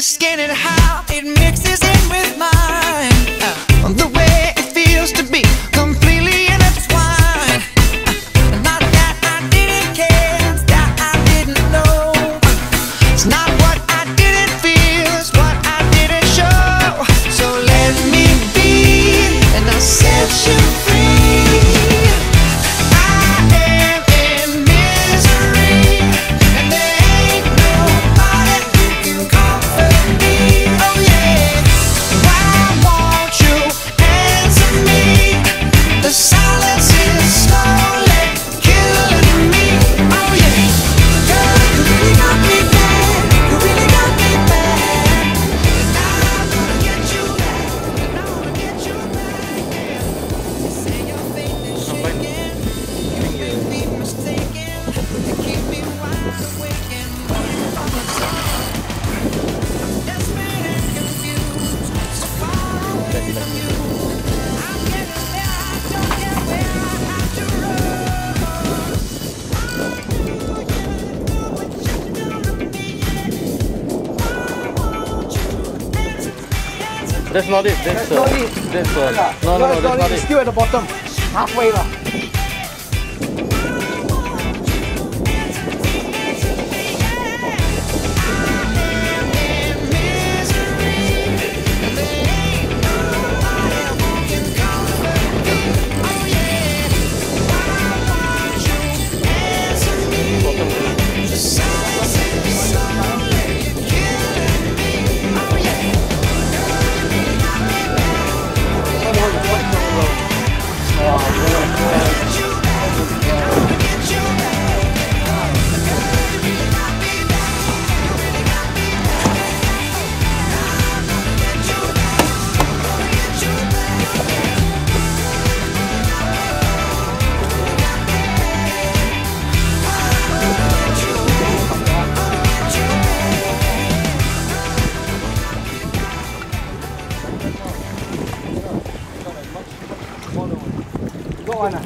his skin and how it mixes in with mine. Uh, the That's not it. That's That's not uh, it. That's uh, no, no, no, it's that's not It's it. still at the bottom. Halfway lah. わない。